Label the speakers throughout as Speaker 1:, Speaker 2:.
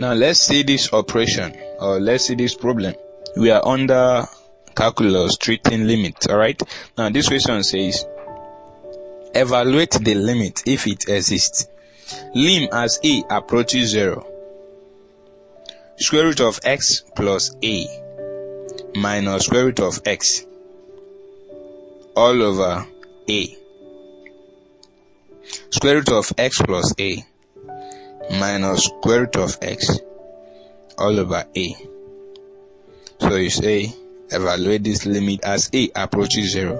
Speaker 1: Now let's see this operation or let's see this problem. We are under calculus treating limit. Alright. Now this question says evaluate the limit if it exists. Lim as a approaches zero. Square root of x plus a minus square root of x all over a. Square root of x plus a minus square root of x all over a. So you say evaluate this limit as a approaches zero.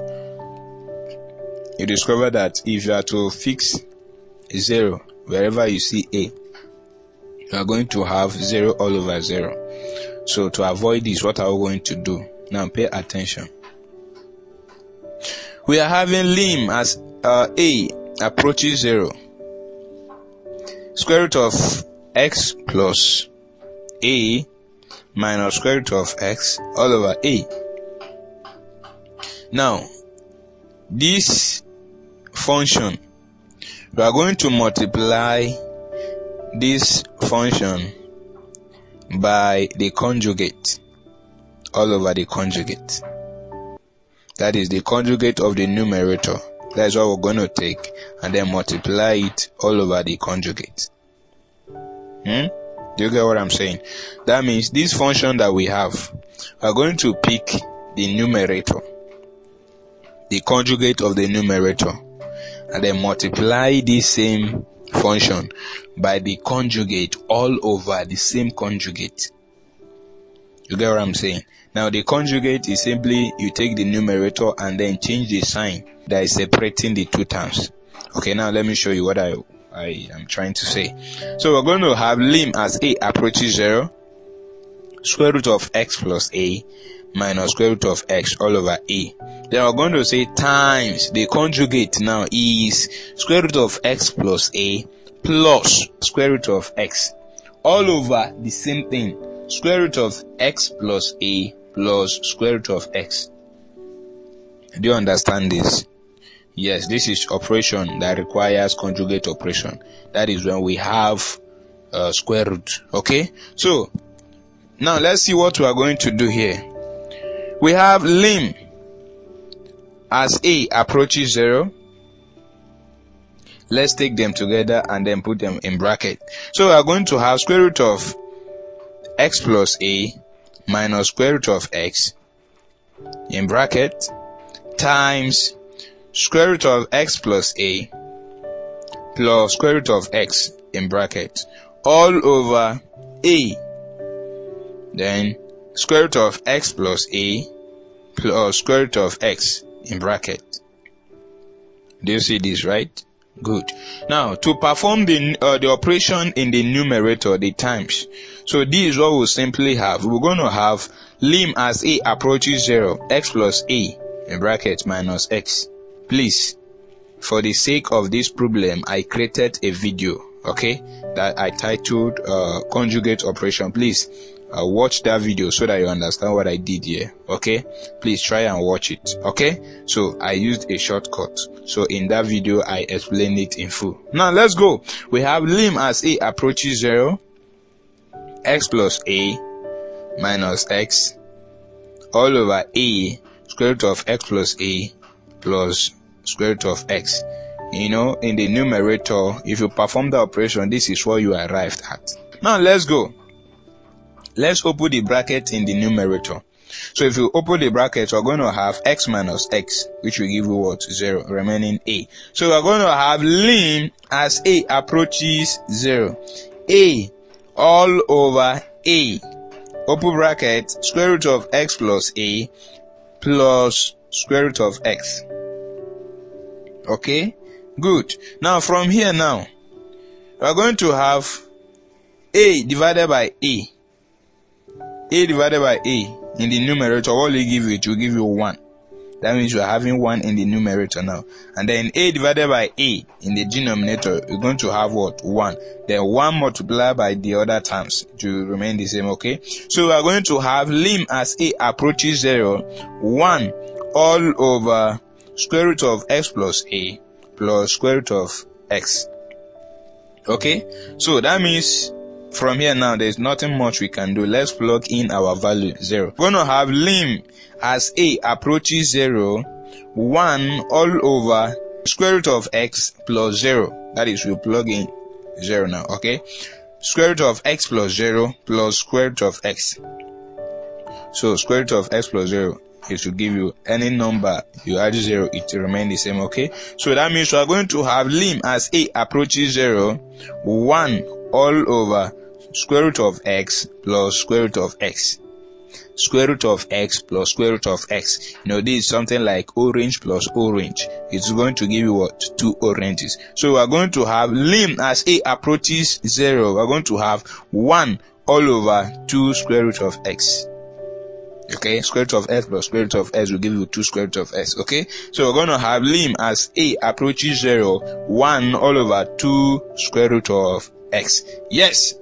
Speaker 1: You discover that if you are to fix zero wherever you see a, you are going to have zero all over zero. So to avoid this, what are we going to do? Now pay attention. We are having lim as uh, a approaches zero square root of x plus a minus square root of x all over a. Now, this function, we are going to multiply this function by the conjugate all over the conjugate. That is the conjugate of the numerator. That's what we're going to take and then multiply it all over the conjugate. Hmm? Do you get what I'm saying? That means this function that we have, we're going to pick the numerator, the conjugate of the numerator, and then multiply this same function by the conjugate all over the same conjugate. You get what I'm saying? Now the conjugate is simply you take the numerator and then change the sign that is separating the two terms. Okay, now let me show you what I, I am trying to say. So we're going to have lim as a approaches zero, square root of x plus a minus square root of x all over a. Then we're going to say times the conjugate now is square root of x plus a plus square root of x all over the same thing square root of x plus a plus square root of x. Do you understand this? Yes, this is operation that requires conjugate operation. That is when we have uh, square root. Okay? So, now let's see what we are going to do here. We have lim as a approaches zero. Let's take them together and then put them in bracket. So we are going to have square root of x plus a minus square root of x in bracket times square root of x plus a plus square root of x in bracket all over a. Then square root of x plus a plus square root of x in bracket. Do you see this right Good. Now, to perform the, uh, the operation in the numerator, the times. So this is what we'll simply have. We're going to have lim as a approaches zero, x plus a in bracket minus x. Please, for the sake of this problem, I created a video, okay, that I titled uh, conjugate operation. Please, uh, watch that video so that you understand what I did here. Okay, please try and watch it. Okay, so I used a shortcut. So in that video, I explained it in full. Now let's go. We have lim as a approaches zero, x plus a minus x all over a square root of x plus a plus square root of x. You know, in the numerator, if you perform the operation, this is what you arrived at. Now let's go. Let's open the bracket in the numerator. So if you open the bracket, we're going to have x minus x, which will give you what? 0, remaining a. So we're going to have lim as a approaches 0. a all over a. Open bracket, square root of x plus a plus square root of x. Okay? Good. Now from here now, we're going to have a divided by a a divided by a in the numerator, what will give you? It will give you 1. That means you are having 1 in the numerator now. And then a divided by a in the denominator, you're going to have what? 1. Then 1 multiplied by the other terms to remain the same, okay? So we are going to have lim as a approaches 0, 1 all over square root of x plus a plus square root of x. Okay? So that means from here now, there's nothing much we can do. Let's plug in our value 0. We're going to have lim as a approaches 0, 1 all over square root of x plus 0. That is, we plug in 0 now, okay? Square root of x plus 0 plus square root of x. So square root of x plus 0 it to give you any number you add 0 it will remain the same okay so that means we are going to have lim as a approaches 0 1 all over square root of x plus square root of x square root of x plus square root of x. You know, this is something like orange plus orange. It's going to give you what? Two oranges. So we are going to have lim as a approaches zero. We're going to have one all over two square root of x. Okay, square root of x plus square root of x will give you 2 square root of x. Okay, so we're going to have lim as a approaches 0, 1 all over 2 square root of x. Yes,